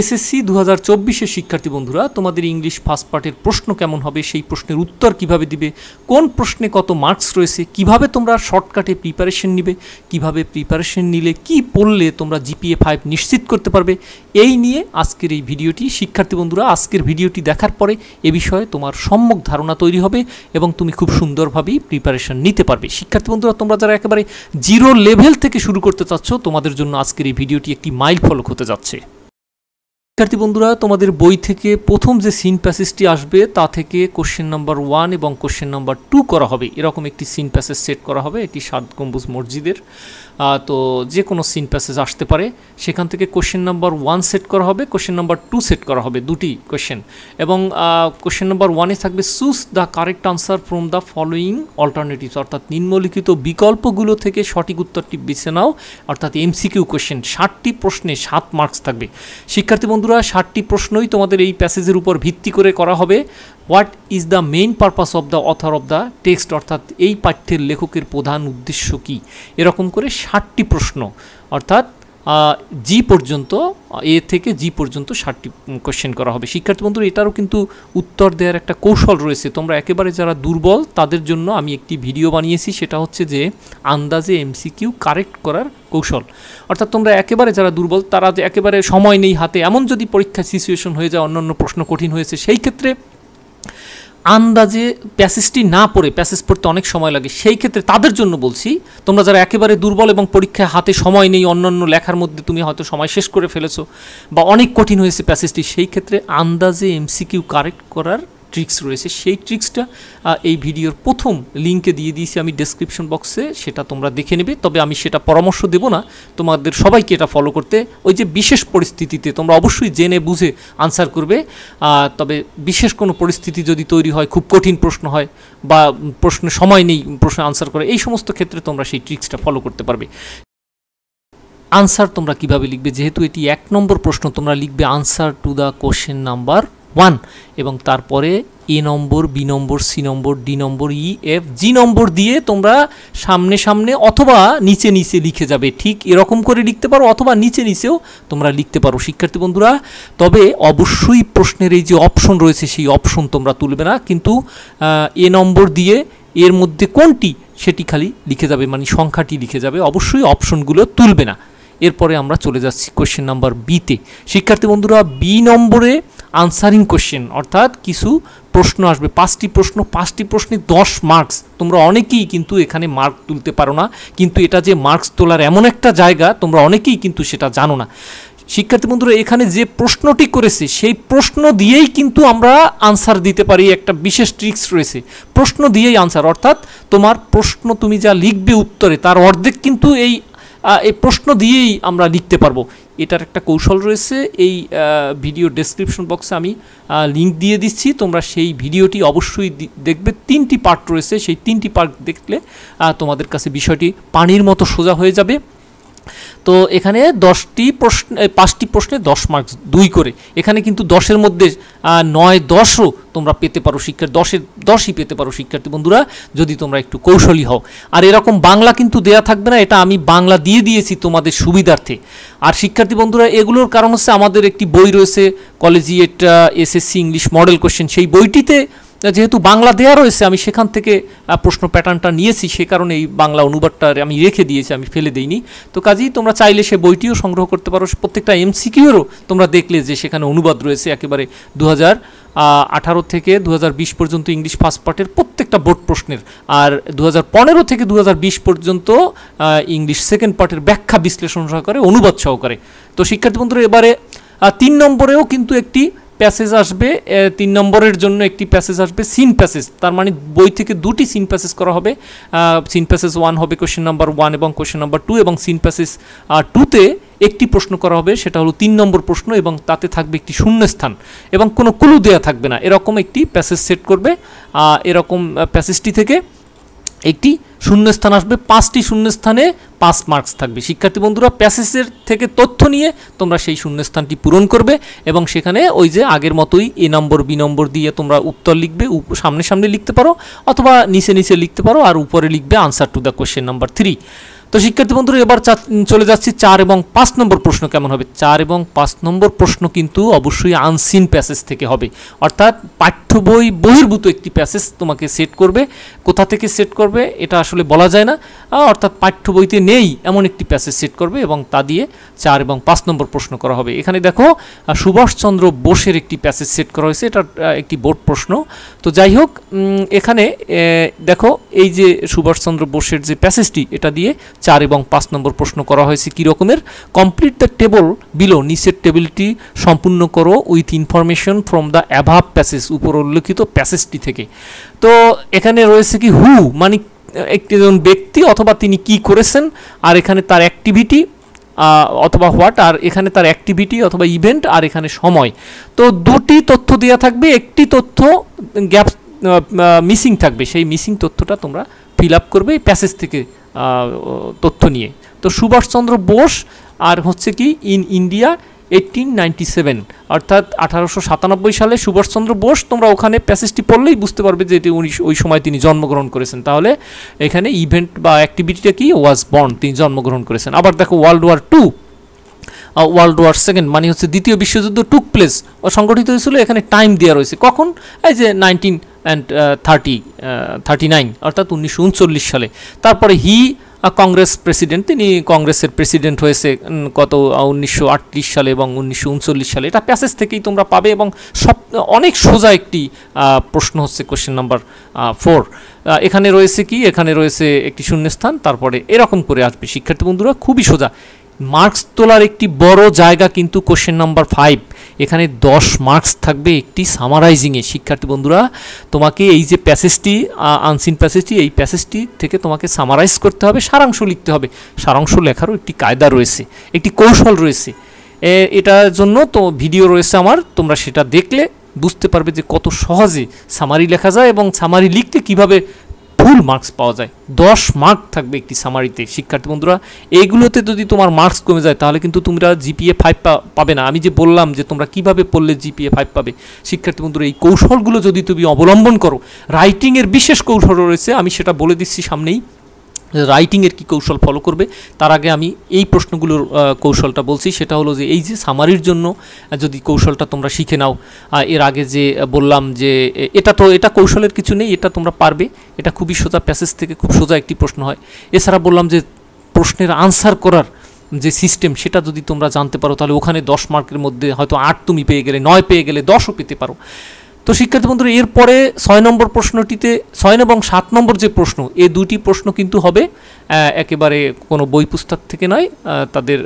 SSC দু হাজার চব্বিশের শিক্ষার্থী বন্ধুরা, তোমাদের ইংলিশ ফার্স্ট পার্টের প্রশ্ন কেমন হবে, সেই প্রশ্নের উত্তর কীভাবে দিবে, কোন প্রশ্নে কত মার্কস রয়েছে, কীভাবে তোমরা শর্টকাটে প্রিপারেশন নিবে, কীভাবে প্রিপারেশন নিলে কি পড়লে তোমরা জিপিএ ফাইভ নিশ্চিত করতে পারবে, এই নিয়ে আজকের এই ভিডিওটি। শিক্ষার্থী বন্ধুরা, আজকের ভিডিওটি দেখার পরে এ বিষয়ে তোমার সম্যক ধারণা তৈরি হবে এবং তুমি খুব সুন্দরভাবেই প্রিপারেশন নিতে পারবে। শিক্ষার্থী বন্ধুরা, তোমরা যারা একেবারে জিরো লেভেল থেকে শুরু করতে চাচ্ছ, তোমাদের জন্য আজকের এই ভিডিওটি একটি মাইল ফলক হতে যাচ্ছে। শিক্ষার্থী বন্ধুরা, তোমাদের বই থেকে প্রথম যে সিন প্যাসেজটি আসবে, তা থেকে কোশ্চেন নাম্বার ওয়ান এবং কোশ্চেন নাম্বার টু করা হবে। এরকম একটি সিন প্যাসেজ সেট করা হবে, এটি সাত গম্বুজ মসজিদের। তো যে কোনো সিন প্যাসেজ আসতে পারে। সেখান থেকে কোশ্চেন নাম্বার ওয়ান সেট করা হবে কোশ্চেন নাম্বার টু সেট করা হবে, দুটি কোশ্চেন এবং কোশ্চেন নাম্বার ওয়ানে থাকবে choose the correct answer from the following alternatives অর্থাৎ নিম্নলিখিত বিকল্পগুলো থেকে সঠিক উত্তরটি বেছে নাও। অর্থাৎ এমসিকিউ কোশ্চেন ষাটটি প্রশ্নে সাত মার্কস থাকবে। শিক্ষার্থী বন্ধুরা ষাটটি প্রশ্নই তোমাদের এই প্যাসেজের উপর ভিত্তি করে করা হবে। What is the main purpose of the author of the text অর্থাৎ এই পাঠ্যের লেখকের প্রধান উদ্দেশ্য কী? এরকম করে ষাটটি প্রশ্ন। অর্থাৎ জি পর্যন্ত এ থেকে জি পর্যন্ত ষাটটি কোশ্চেন করা হবে। শিক্ষার্থী বন্ধুরা, এটারও কিন্তু উত্তর দেওয়ার একটা কৌশল রয়েছে। তোমরা একেবারে যারা দুর্বল, তাদের জন্য আমি একটি ভিডিও বানিয়েছি। সেটা হচ্ছে যে, আন্দাজে এমসিকিউ কারেক্ট করার কৌশল। অর্থাৎ তোমরা একেবারে যারা দুর্বল, তারা যে একেবারে সময় নেই হাতে, এমন যদি পরীক্ষার সিচুয়েশন হয়ে যায়, অন্যান্য প্রশ্ন কঠিন হয়েছে, সেই ক্ষেত্রে আন্দাজে প্যাসেজটি না পড়ে প্যাসেজ পড়তে অনেক সময় লাগে, সেই ক্ষেত্রে তাদের জন্য বলছি, তোমরা যারা একেবারে দুর্বল এবং পরীক্ষায় হাতে সময় নেই, অন্যান্য লেখার মধ্যে তুমি হয়তো সময় শেষ করে ফেলেছো, বা অনেক কঠিন হয়েছে প্যাসেজটি সেই ক্ষেত্রে আন্দাজে এমসিকিউ কারেক্ট করার ট্রিক্স রয়েছে, সেই ট্রিক্সটা এই ভিডিওর প্রথম লিঙ্কে দিয়ে দিয়েছি আমি ডেসক্রিপশন বক্সে সেটা তোমরা দেখে নেবে। তবে আমি সেটা পরামর্শ দেব না। তোমাদের সবাইকে এটা ফলো করতে। ওই যে বিশেষ পরিস্থিতিতে তোমরা অবশ্যই জেনে বুঝে আনসার করবে। তবে বিশেষ কোনো পরিস্থিতি যদি তৈরি হয়, খুব কঠিন প্রশ্ন হয় বা প্রশ্নে সময় নেই, প্রশ্ন আনসার করে, এই সমস্ত ক্ষেত্রে তোমরা সেই ট্রিক্সটা ফলো করতে পারবে। আনসার তোমরা কীভাবে লিখবে? যেহেতু এটি এক নম্বর প্রশ্ন, তোমরা লিখবে answer to the question number one এবং তারপরে এ নম্বর, বি নম্বর, সি নম্বর, ডি নম্বর, ই, এফ, জি নম্বর দিয়ে তোমরা সামনে সামনে অথবা নিচে নিচে লিখে যাবে। ঠিক এরকম করে লিখতে পারো অথবা নিচে নিচেও তোমরা লিখতে পারো, শিক্ষার্থী বন্ধুরা। তবে অবশ্যই প্রশ্নের এই যে অপশন রয়েছে, সেই অপশন তোমরা তুলবে না। কিন্তু এ নম্বর দিয়ে এর মধ্যে কোনটি, সেটি খালি লিখে যাবে মানে সংখ্যাটি লিখে যাবে। অবশ্যই অপশনগুলো তুলবে না। এরপরে আমরা চলে যাচ্ছি কোশ্চেন নাম্বার বিতে শিক্ষার্থী বন্ধুরা, বি নম্বরে আনসারিং কোশ্চেন অর্থাৎ কিছু প্রশ্ন আসবে। পাঁচটি প্রশ্ন, পাঁচটি প্রশ্নে দশ মার্কস তোমরা অনেকেই কিন্তু এখানে মার্ক তুলতে পারো না, কিন্তু এটা যে মার্কস তোলার এমন একটা জায়গা, তোমরা অনেকেই কিন্তু সেটা জানো না। শিক্ষার্থী বন্ধুরা, এখানে যে প্রশ্নটি করেছে, সেই প্রশ্ন দিয়েই কিন্তু আমরা আনসার দিতে পারি, একটা বিশেষ ট্রিক্স রয়েছে। প্রশ্ন দিয়েই আনসার অর্থাৎ তোমার প্রশ্ন তুমি যা লিখবে উত্তরে, তার অর্ধেক কিন্তু এই এই প্রশ্ন দিয়েই আমরা লিখতে পারব। এটার একটা কৌশল রয়েছে, এই ভিডিও ডেসক্রিপশন বক্সে আমি লিঙ্ক দিয়ে দিচ্ছি। তোমরা সেই ভিডিওটি অবশ্যই দেখবে। তিনটি পার্ট রয়েছে, সেই তিনটি পার্ট দেখলে তোমাদের কাছে বিষয়টি পানির মতো সোজা হয়ে যাবে। তো এখানে দশটি প্রশ্ন পাঁচটি প্রশ্নে দশ মার্কস দুই করে। এখানে কিন্তু দশের মধ্যে নয় দশও তোমরা পেতে পারো শিক্ষার, দশের, দশই পেতে পারো শিক্ষার্থী বন্ধুরা, যদি তোমরা একটু কৌশলী হও। আর এরকম বাংলা কিন্তু দেয়া থাকবে না, এটা আমি বাংলা দিয়ে দিয়েছি তোমাদের সুবিধার্থে। আর শিক্ষার্থী বন্ধুরা, এগুলোর কারণ হচ্ছে আমাদের একটি বই রয়েছে, collegiate SSC English model question, সেই বইটিতে যেহেতু বাংলা দেওয়া রয়েছে, আমি সেখান থেকে প্রশ্ন প্যাটার্নটা নিয়েছি, সে কারণে এই বাংলা অনুবাদটা আমি রেখে দিয়েছি, আমি ফেলে দিইনি। তো কাজেই তোমরা চাইলে সে বইটিও সংগ্রহ করতে পারো প্রত্যেকটা এমসিকিউরও তোমরা দেখলে যে সেখানে অনুবাদ রয়েছে, একেবারে দু আঠারো থেকে দু হাজার বিশ পর্যন্ত ইংলিশ ফার্স্ট পার্টের প্রত্যেকটা বোর্ড প্রশ্নের। আর দু হাজার পনেরো থেকে দু হাজার বিশ পর্যন্ত ইংলিশ সেকেন্ড পার্টের ব্যাখ্যা বিশ্লেষণ সহকারে, অনুবাদ সহকারে। তো শিক্ষার্থী বন্ধুরা, এবারে তিন নম্বরেও কিন্তু একটি প্যাসেজ আসবে তিন নম্বরের জন্য একটি প্যাসেজ আসবে সিন প্যাসেজ তার মানে বই থেকে দুটি সিন প্যাসেজ করা হবে। সিন প্যাসেজ ওয়ান হবে কোশ্চেন নাম্বার ওয়ান এবং কোশ্চেন নাম্বার টু এবং সিন প্যাসেজ টুতে একটি প্রশ্ন করা হবে, সেটা হলো তিন নম্বর প্রশ্ন এবং তাতে থাকবে একটি শূন্যস্থান এবং কোনো কুলু দেওয়া থাকবে না। এরকম একটি প্যাসেজ সেট করবে এরকম প্যাসেজটি থেকে একটি শূন্যস্থান আসবে, পাঁচটি শূন্যস্থানে পাঁচ মার্কস থাকবে। শিক্ষার্থী বন্ধুরা প্যাসেজের থেকে তথ্য নিয়ে তোমরা সেই শূন্যস্থানটি পূরণ করবে এবং সেখানে ওই যে আগের মতোই এ নম্বর, বি নম্বর দিয়ে তোমরা উত্তর লিখবে সামনে সামনে লিখতে পারো অথবা নিচে নিচে লিখতে পারো আর উপরে লিখবে answer to the question number three তো শিক্ষার্থী বন্ধুরা, এবার চলে যাচ্ছি চার এবং পাঁচ নম্বর প্রশ্ন কেমন হবে? চার এবং পাঁচ নম্বর প্রশ্ন কিন্তু অবশ্যই আনসিন প্যাসেজ থেকে হবে। অর্থাৎ পাঠ্য বই বহির্ভূত একটি প্যাসেজ তোমাকে সেট করবে। কোথা থেকে সেট করবে, এটা আসলে বলা যায় না। অর্থাৎ পাঠ্য বইতে নেই এমন একটি প্যাসেজ সেট করবে এবং তা দিয়ে চার এবং পাঁচ নম্বর প্রশ্ন করা হবে। এখানে দেখো সুভাষচন্দ্র বোসের একটি প্যাসেজ সেট করা হয়েছে। এটা একটি বোর্ড প্রশ্ন। তো যাই হোক এখানে দেখো, এই যে সুভাষচন্দ্র বোসের যে প্যাসেজটি এটা দিয়ে চার এবং পাঁচ নম্বর প্রশ্ন করা হয়েছে কী রকমের? কমপ্লিট দ্য টেবল বিলো নিচের টেবিলটি সম্পূর্ণ করো with information from the above passage উপর উল্লেখিত প্যাসেজটি থেকে। তো এখানে রয়েছে কি হু মানে একটি ব্যক্তি অথবা তিনি কি করেছেন, আর এখানে তার অ্যাক্টিভিটি অথবা হোয়াট আর এখানে তার অ্যাক্টিভিটি অথবা ইভেন্ট আর এখানে সময়। তো দুটি তথ্য দেওয়া থাকবে, একটি তথ্য গ্যাপ মিসিং থাকবে, সেই মিসিং তথ্যটা তোমরা ফিল আপ করবে প্যাসেজ থেকে তথ্য নিয়ে। তো সুভাষচন্দ্র বোস আর হচ্ছে কি in India eighteen ninety seven অর্থাৎ আঠারোশো সাতানব্বই সালে সুভাষচন্দ্র বোস তোমরা ওখানে প্যাসেজটি পড়লেই বুঝতে পারবে যে এটি উনি ওই সময় তিনি জন্মগ্রহণ করেছেন। তাহলে এখানে ইভেন্ট বা অ্যাক্টিভিটিটা কি? ওয়াজ বর্ন তিনি জন্মগ্রহণ করেছেন। আবার দেখো world war two world war second মানে হচ্ছে দ্বিতীয় বিশ্বযুদ্ধ টুক প্লেস সংগঠিত হয়েছিল, এখানে টাইম দেওয়া রয়েছে। কখন? এই যে nineteen and thirty thirty nine অর্থাৎ উনিশশো উনচল্লিশ সালে। তারপরে হি কংগ্রেস প্রেসিডেন্ট তিনি কংগ্রেসের প্রেসিডেন্ট হয়েছে কত উনিশশো আটত্রিশ সালে এবং উনিশশো উনচল্লিশ সালে। এটা প্যাসেজ থেকেই তোমরা পাবে এবং সব, অনেক সোজা একটি প্রশ্ন হচ্ছে কোশ্চেন নাম্বার ফোর এখানে রয়েছে কি? এখানে রয়েছে একটি শূন্যস্থান, তারপরে এরকম করে আসবে। শিক্ষার্থী বন্ধুরা, খুবই সোজা। মার্কস তোলার একটি বড় জায়গা কিন্তু কোশ্চেন নাম্বার ফাইভ। এখানে দশ মার্কস থাকবে একটি সামারাইজিংয়ে। শিক্ষার্থী বন্ধুরা, তোমাকে এই যে প্যাসেজটি আনসিন প্যাসেজটি, এই প্যাসেজটি থেকে তোমাকে সামারাইজ করতে হবে, সারাংশ লিখতে হবে। সারাংশ লেখারও একটি কায়দা রয়েছে, একটি কৌশল রয়েছে। এটার জন্য তো ভিডিও রয়েছে আমার, তোমরা সেটা দেখলে বুঝতে পারবে যে কত সহজে সামারি লেখা যায় এবং সামারি লিখতে কীভাবে ফুল মার্কস পাওয়া যায়। দশ মার্ক থাকবে একটি সামারিতে শিক্ষার্থী বন্ধুরা। এইগুলোতে যদি তোমার মার্কস কমে যায়, তাহলে কিন্তু তোমরা জিপিএ ফাইভ পাবে না। আমি যে বললাম যে তোমরা কীভাবে পড়লে জিপিএ ফাইভ পাবে, শিক্ষার্থী বন্ধুরা, এই কৌশলগুলো যদি তুমি অবলম্বন করো রাইটিংয়ের বিশেষ কৌশল রয়েছে, আমি সেটা বলে দিচ্ছি সামনেই। রাইটিংয়ের কী কৌশল ফলো করবে? তার আগে আমি এই প্রশ্নগুলোর কৌশলটা বলছি। সেটা হলো যে এই যে সামারির জন্য যদি কৌশলটা তোমরা শিখে নাও এর আগে যে বললাম যে এটা তো, এটা কৌশলের কিছু নেই, এটা তোমরা পারবে। এটা খুবই সোজা প্যাসেজ থেকে খুব সোজা একটি প্রশ্ন হয়। এছাড়া বললাম যে প্রশ্নের আনসার করার যে সিস্টেম সেটা যদি তোমরা জানতে পারো, তাহলে ওখানে দশ মার্কের মধ্যে হয়তো আট তুমি পেয়ে গেলে, নয় পেয়ে গেলে দশও পেতে পারো। তো শিক্ষার্থী বন্ধুরা, এরপরে ছয় নম্বর প্রশ্নটিতে, ছয় এবং সাত নম্বর যে প্রশ্ন, এই দুটি প্রশ্ন কিন্তু হবে একেবারে কোনো বই পুস্তক থেকে নয় তাদের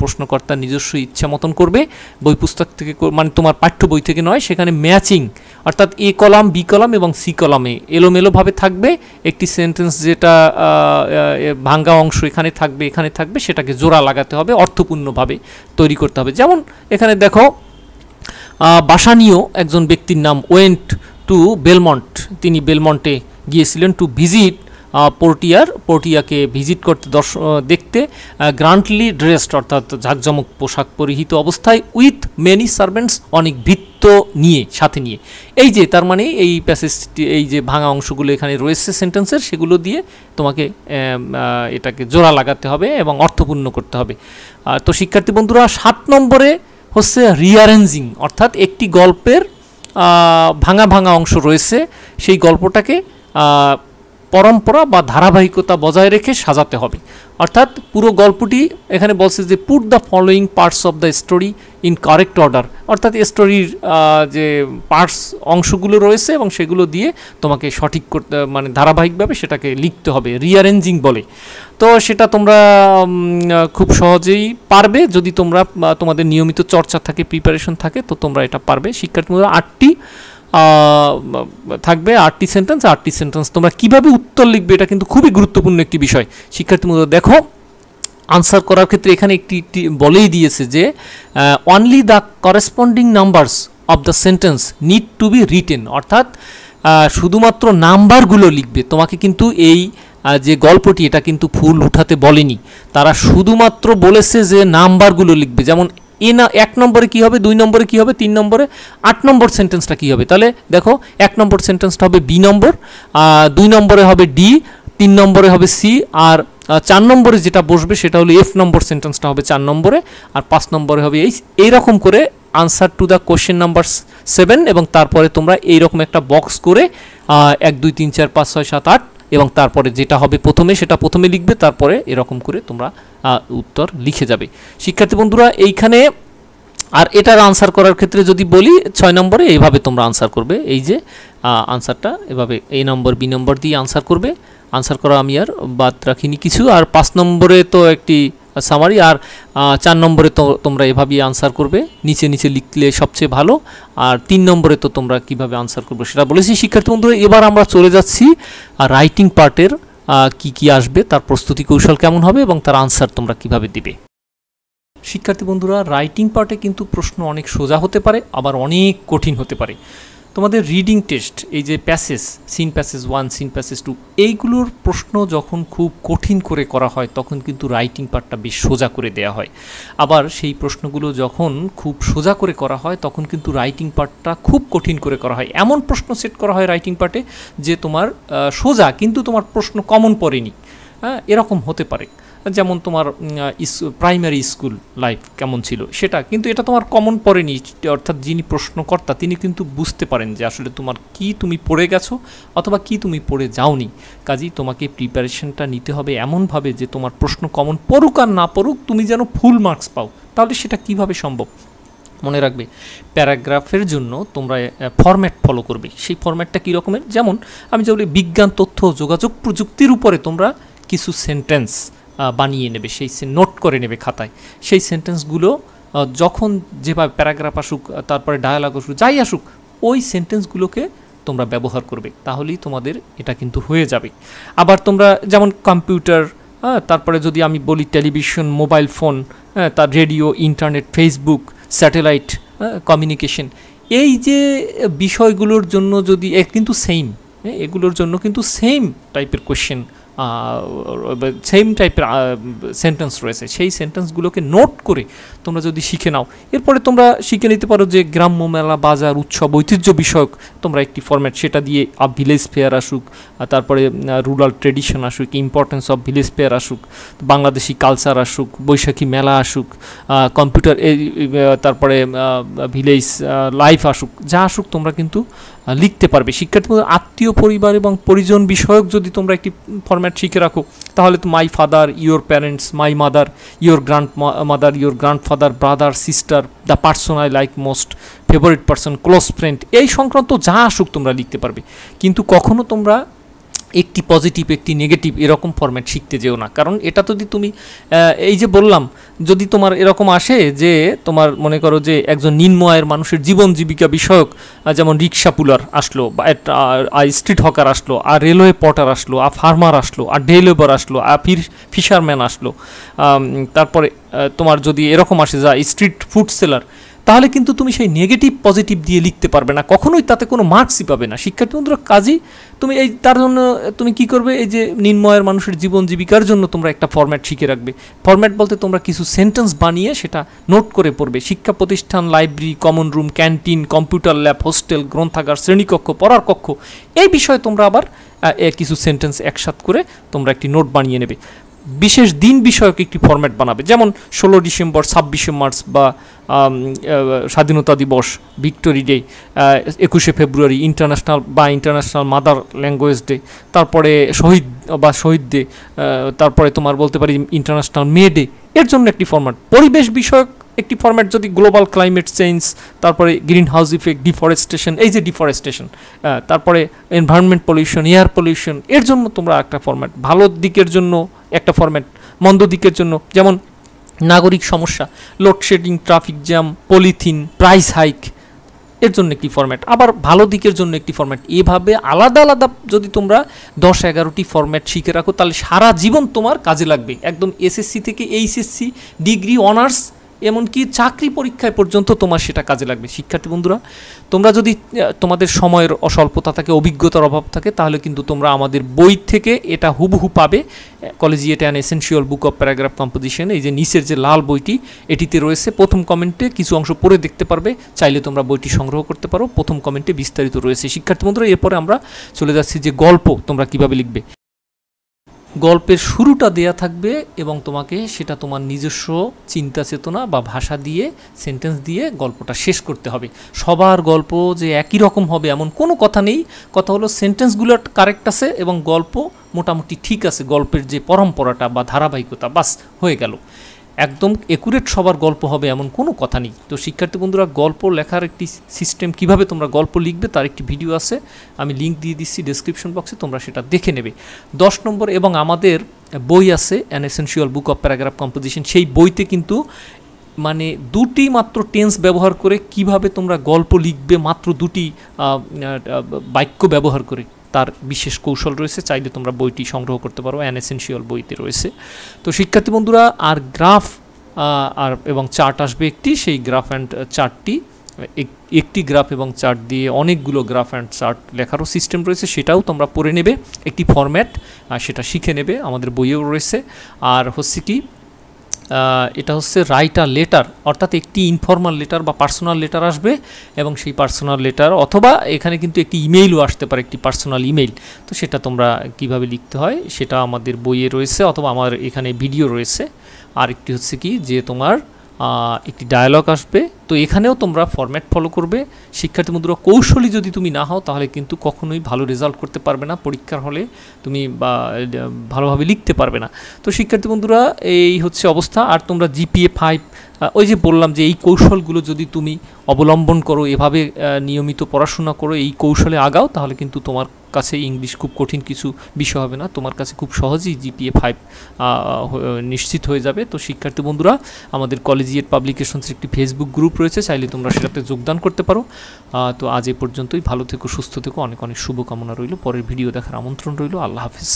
প্রশ্নকর্তা নিজস্ব ইচ্ছা মতন করবে। বই পুস্তক থেকে মানে তোমার পাঠ্য বই থেকে নয়, সেখানে ম্যাচিং, অর্থাৎ এ কলাম, বি কলাম এবং সি কলামে এলোমেলোভাবে থাকবে। একটি সেন্টেন্স যেটা ভাঙ্গা অংশ এখানে থাকবে এখানে থাকবে, সেটাকে জোড়া লাগাতে হবে, অর্থপূর্ণভাবে তৈরি করতে হবে। যেমন এখানে দেখো বাসানীয় একজন ব্যক্তির নাম ওয়েন্ট টু বেলমন্ট। তিনি বেলমন্টে গিয়েছিলেন টু ভিজিট পোর্টিয়ার। পোর্টিয়াকে ভিজিট করতে দর্শ দেখতে গ্রান্টলি ড্রেসড, অর্থাৎ ঝাঁকজমক পোশাক পরিহিত অবস্থায় উইথ মেনি সার্ভেন্টস, অনেক ভিত্ত নিয়ে, সাথে নিয়ে। এই যে, তার মানে এই প্যাসেজটি, এই যে ভাঙা অংশগুলো এখানে রয়েছে সেন্টেন্সের, সেগুলো দিয়ে তোমাকে এটাকে জোড়া লাগাতে হবে এবং অর্থপূর্ণ করতে হবে। তো শিক্ষার্থী বন্ধুরা, সাত নম্বরে হচ্ছে রিয়ারেঞ্জিং অর্থাৎ একটি গল্পের ভাঙা ভাঙা অংশ রয়েছে। সেই গল্পটাকে পরম্পরা বা ধারাবাহিকতা বজায় রেখে সাজাতে হবে। অর্থাৎ পুরো গল্পটি এখানে বলছে যে put the following parts of the story in correct order অর্থাৎ স্টোরির যে পার্টস অংশগুলো রয়েছে এবং সেগুলো দিয়ে তোমাকে সঠিক করতে মানে ধারাবাহিকভাবে সেটাকে লিখতে হবে রিয়ারেঞ্জিং বলে। তো সেটা তোমরা খুব সহজেই পারবে। যদি তোমরা তোমাদের নিয়মিত চর্চা থাকে প্রিপারেশন থাকে, তো তোমরা এটা পারবে। শিক্ষার্থীরা আটটি থাকবে আটটি সেন্টেন্স আটটি সেন্টেন্স তোমরা কীভাবে উত্তর লিখবে এটা কিন্তু খুবই গুরুত্বপূর্ণ একটি বিষয়। শিক্ষার্থী মধ্যে দেখো আনসার করার ক্ষেত্রে এখানে একটি বলেই দিয়েছে যে only the corresponding numbers of the sentence need to be written অর্থাৎ শুধুমাত্র নাম্বারগুলো লিখবে। তোমাকে কিন্তু এই যে গল্পটি, এটা কিন্তু ফুল উঠাতে বলেনি। তারা শুধুমাত্র বলেছে যে নাম্বারগুলো লিখবে। যেমন এ না, এক নম্বরে কী হবে, দুই নম্বরে কী হবে, তিন নম্বরে, আট নম্বর সেন্টেন্সটা কী হবে? তাহলে দেখো, এক নম্বর সেন্টেন্সটা হবে বি নম্বর দুই নম্বরে হবে ডি, তিন নম্বরে হবে সি, আর চার নম্বরে যেটা বসবে সেটা হলো এফ নম্বর সেন্টেন্সটা হবে চার নম্বরে, আর পাঁচ নম্বরে হবে এই, এইরকম করে answer to the question number seven এবং তারপরে তোমরা এইরকম একটা বক্স করে এক, দুই, তিন, চার, পাঁচ, ছয়, সাত, আট এবং তারপরে যেটা হবে প্রথমে, সেটা প্রথমে লিখবে, তারপরে এরকম করে তোমরা উত্তর লিখে যাবে। শিক্ষার্থী বন্ধুরা, এইখানে আর এটার আনসার করার ক্ষেত্রে যদি বলি, ছয় নম্বরে এইভাবে তোমরা আনসার করবে। এই যে আনসারটা এভাবে এই নম্বর বি নম্বর দিয়ে আনসার করবে। আনসার করা আমি আর বাদ রাখিনি কিছু। আর পাঁচ নম্বরে তো একটি সামারি আর চার নম্বরে তো তোমরা এভাবেই আনসার করবে। নিচে নিচে লিখলে সবচেয়ে ভালো। আর তিন নম্বরে তো তোমরা কীভাবে আনসার করবে সেটা বলেছি। শিক্ষার্থী বন্ধুরা, এবার আমরা চলে যাচ্ছি রাইটিং পার্টের কি কি আসবে, তার প্রস্তুতি কৌশল কেমন হবে এবং তার আনসার তোমরা কীভাবে দিবে। শিক্ষার্থী বন্ধুরা রাইটিং পার্টে কিন্তু প্রশ্ন অনেক সোজা হতে পারে, আবার অনেক কঠিন হতে পারে। তোমাদের রিডিং টেস্ট এই যে passage seen passage one seen passage two এইগুলোর প্রশ্ন যখন খুব কঠিন করে করা হয়, তখন কিন্তু রাইটিং পার্টটা বেশ সোজা করে দেয়া হয়। আবার সেই প্রশ্নগুলো যখন খুব সোজা করে করা হয়, তখন কিন্তু রাইটিং পার্টটা খুব কঠিন করে করা হয়। এমন প্রশ্ন সেট করা হয় রাইটিং পার্টে যে তোমার সোজা, কিন্তু তোমার প্রশ্ন কমন পড়েনি। হ্যাঁ এরকম হতে পারে। যেমন তোমার প্রাইমারি স্কুল লাইফ কেমন ছিল সেটা, কিন্তু এটা তোমার কমন পড়েনি, অর্থাৎ যিনি প্রশ্নকর্তা তিনি কিন্তু বুঝতে পারেন যে আসলে তোমার কি তুমি পড়ে গেছো অথবা কি তুমি পড়ে যাওনি। কাজেই তোমাকে প্রিপারেশনটা নিতে হবে এমনভাবে যে তোমার প্রশ্ন কমন পড়ুক আর না পড়ুক তুমি যেন ফুল মার্কস পাও। তাহলে সেটা কীভাবে সম্ভব? মনে রাখবে, প্যারাগ্রাফের জন্য তোমরা ফরম্যাট ফলো করবে। সেই ফরম্যাটটা কী রকমের যেমন, আমি যে বলি বিজ্ঞান, তথ্য, যোগাযোগ প্রযুক্তির উপরে তোমরা কিছু সেন্টেন্স বানিয়ে নেবে, সেই নোট করে নেবে খাতায়। সেই সেন্টেন্সগুলো যখন যেভাবে প্যারাগ্রাফ আসুক তারপরে ডায়ালগ আসুক, যাই আসুক, ওই সেন্টেন্সগুলোকে তোমরা ব্যবহার করবে। তাহলেই তোমাদের এটা কিন্তু হয়ে যাবে। আবার তোমরা যেমন কম্পিউটার হ্যাঁ তারপরে যদি আমি বলি টেলিভিশন মোবাইল ফোন হ্যাঁ তার radio internet Facebook satellite communication এই যে বিষয়গুলোর জন্য যদি কিন্তু সেম এগুলোর জন্য কিন্তু সেম টাইপের কোয়েশ্চেন সেম টাইপের সেন্টেন্স রয়েছে। সেই সেন্টেন্সগুলোকে নোট করে তোমরা যদি শিখে নাও, এরপরে তোমরা শিখে নিতে পারো যে গ্রাম্য মেলা, বাজার, উৎসব, ঐতিহ্য বিষয়ক তোমরা একটি ফরম্যাট সেটা দিয়ে ভিলেজ ফেয়ার আসুক তারপরে রুরাল ট্রেডিশন আসুক ইম্পর্টেন্স অফ ভিলেজ ফেয়ার আসুক, বাংলাদেশি কালচার আসুক, বৈশাখী মেলা আসুক কম্পিউটার তারপরে ভিলেজ লাইফ আসুক, যা আসুক তোমরা কিন্তু লিখতে পারবে। শিক্ষার্থী আত্মীয় পরিবার এবং পরিজন বিষয়ক যদি তোমরা একটি ফরম্যাট শিখে রাখো, তাহলে তো my father your parents my mother your grand mother your grandfather brother sister the person I like most favourite person close friend এই সংক্রান্ত যা আসুক তোমরা লিখতে পারবে। কিন্তু কখনও তোমরা একটি পজিটিভ একটি নেগেটিভ এরকম ফরম্যাট শিখতে যেও না। কারণ এটা যদি তুমি এই যে বললাম, যদি তোমার এরকম আসে যে তোমার মনে করো যে একজন নিম্ন আয়ের মানুষের জীবন জীবিকা বিষয়ক যেমন রিক্সা পুলার আসলো স্ট্রিট হকার আসলো, আর রেলওয়ে পটার আসলো, আর ফার্মার আসলো, আর ডে লেবার আসলো, আর ফির ফিশারম্যান আসলো তারপরে তোমার যদি এরকম আসে যা স্ট্রিট ফুড সেলার তাহলে কিন্তু তুমি সেই নেগেটিভ পজিটিভ দিয়ে লিখতে পারবে না। কখনোই তাতে কোনো মার্কসই পাবে না। শিক্ষার্থী বন্ধুরা কাজেই তুমি এই তার জন্য, তুমি কি করবে? এই যে নিম্নয়ের মানুষের জীবন জীবিকার জন্য তোমরা একটা ফরম্যাট শিখে রাখবে। ফরম্যাট বলতে তোমরা কিছু সেন্টেন্স বানিয়ে সেটা নোট করে পড়বে। শিক্ষা প্রতিষ্ঠান library common room canteen computer lab hostel গ্রন্থাগার, শ্রেণীকক্ষ, পড়ার কক্ষ, এই বিষয়ে তোমরা আবার কিছু সেন্টেন্স একসাথ করে তোমরা একটি নোট বানিয়ে নেবে। বিশেষ দিন বিষয়ক একটি ফরম্যাট বানাবে। যেমন ষোলো ডিসেম্বর, ছাব্বিশে মার্চ বা স্বাধীনতা দিবস, ভিক্টোরি ডে একুশে ফেব্রুয়ারি ইন্টারন্যাশনাল বা ইন্টারন্যাশনাল মাদার ল্যাঙ্গুয়েজ ডে তারপরে শহীদ বা শহীদ ডে তারপরে তোমার বলতে পারি ইন্টারন্যাশনাল মে ডে, এর জন্য একটি ফরম্যাট পরিবেশ বিষয়ক একটি ফরম্যাট যদি গ্লোবাল ক্লাইমেট চেঞ্জ তারপরে গ্রিন হাউস ইফেক্ট ডিফরেস্টেশন এই যে ডিফরেস্টেশন তারপরে এনভায়রনমেন্ট পলিউশন এয়ার পলিউশন এর জন্য তোমরা একটা ফরম্যাট ভালো দিকের জন্য একটা ফরম্যাট মন্দ দিকের জন্য। যেমন নাগরিক সমস্যা load shedding traffic jam polythene price hike এর জন্য একটি ফরম্যাট আবার ভালো দিকের জন্য একটি ফরম্যাট এভাবে আলাদা আলাদা যদি তোমরা দশ এগারোটি ফরম্যাট শিখে রাখো, তাহলে সারা জীবন তোমার কাজে লাগবে। একদম এসএসসি থেকে এইচএসসি ডিগ্রি অনার্স এমনকি চাকরি পরীক্ষায় পর্যন্ত তোমার সেটা কাজে লাগবে। শিক্ষার্থী বন্ধুরা, তোমরা যদি তোমাদের সময়ের অস্বল্পতা থাকে, অভিজ্ঞতার অভাব থাকে, তাহলে কিন্তু তোমরা আমাদের বই থেকে এটা হুবহু পাবে। Collegiate an essential book of paragraph composition এই যে নিচের যে লাল বইটি, এটিতে রয়েছে। প্রথম কমেন্টে কিছু অংশ পড়ে দেখতে পারবে, চাইলে তোমরা বইটি সংগ্রহ করতে পারো। প্রথম কমেন্টে বিস্তারিত রয়েছে। শিক্ষার্থী বন্ধুরা, এরপরে আমরা চলে যাচ্ছি যে গল্প তোমরা কীভাবে লিখবে। গল্পের শুরুটা দেয়া থাকবে এবং তোমাকে সেটা তোমার নিজস্ব চিন্তা চেতনা বা ভাষা দিয়ে সেন্টেন্স দিয়ে গল্পটা শেষ করতে হবে। সবার গল্প যে একই রকম হবে এমন কোনো কথা নেই। কথা হলো সেন্টেন্সগুলো কারেক্ট আছে এবং গল্প মোটামুটি ঠিক আছে। গল্পের যে পরম্পরাটা বা ধারাবাহিকতা, বাস, হয়ে গেল। একদম একুরেট সবার গল্প হবে এমন কোনো কথা নেই। তো শিক্ষার্থী বন্ধুরা, গল্প লেখার একটি সিস্টেম কীভাবে তোমরা গল্প লিখবে তার একটি ভিডিও আছে। আমি লিঙ্ক দিয়ে দিচ্ছি ডেসক্রিপশন বক্সে তোমরা সেটা দেখে নেবে। দশ নম্বর এবং আমাদের বই আছে an essential book of paragraph composition সেই বইতে কিন্তু মানে দুটি মাত্র টেন্স ব্যবহার করে কীভাবে তোমরা গল্প লিখবে, মাত্র দুটি বাক্য ব্যবহার করে। তার বিশেষ কৌশল রয়েছে। চাইলে তোমরা বইটি সংগ্রহ করতে পারো। অ্যান এসেন্সিয়াল বইতে রয়েছে। তো শিক্ষার্থী বন্ধুরা, আর গ্রাফ আর এবং চার্ট আসবে একটি। সেই গ্রাফ অ্যান্ড চার্টটি, এক- একটি গ্রাফ এবং চার্ট দিয়ে অনেকগুলো গ্রাফ অ্যান্ড চার্ট লেখারও সিস্টেম রয়েছে। সেটাও তোমরা পড়ে নেবে। একটি ফরম্যাট সেটা শিখে নেবে। আমাদের বইয়েও রয়েছে। আর হচ্ছে কি এটা হচ্ছে রাইট আ লেটার অর্থাৎ একটি ইনফর্মাল লেটার বা পার্সোনাল লেটার আসবে এবং সেই পার্সোনাল লেটার অথবা এখানে কিন্তু একটি ইমেইলও আসতে পারে, একটি পার্সোনাল ইমেইল তো সেটা তোমরা কীভাবে লিখতে হয় সেটা আমাদের বইয়ে রয়েছে অথবা আমার এখানে ভিডিও রয়েছে। আরেকটি হচ্ছে কি যে তোমার একটি ডায়ালগ আসবে। তো এখানেও তোমরা ফরম্যাট ফলো করবে। শিক্ষার্থী বন্ধুরা, কৌশলী যদি তুমি না হও, তাহলে কিন্তু কখনোই ভালো রেজাল্ট করতে পারবে না। পরীক্ষার হলে তুমি বা ভালোভাবে লিখতে পারবে না। তো শিক্ষার্থী বন্ধুরা, এই হচ্ছে অবস্থা। আর তোমরা জিপিএ ফাইভ ওই যে বললাম যে এই কৌশলগুলো যদি তুমি অবলম্বন করো, এভাবে নিয়মিত পড়াশোনা করো, এই কৌশলে আগাও, তাহলে কিন্তু তোমার কাছে ইংলিশ খুব কঠিন কিছু বিষয় হবে না। তোমার কাছে খুব সহজেই জিপিএ ফাইভ নিশ্চিত হয়ে যাবে। তো শিক্ষার্থী বন্ধুরা, আমাদের কলেজিয়েট পাবলিকেশনসের একটি ফেসবুক গ্রুপ রয়েছে, চাইলে তোমরা সেটাতে যোগদান করতে পারো। তো আজ এ পর্যন্তই। ভালো থেকো, সুস্থ থেকো। অনেক অনেক শুভকামনা রইল। পরের ভিডিও দেখার আমন্ত্রণ রইল। আল্লাহ হাফিজ।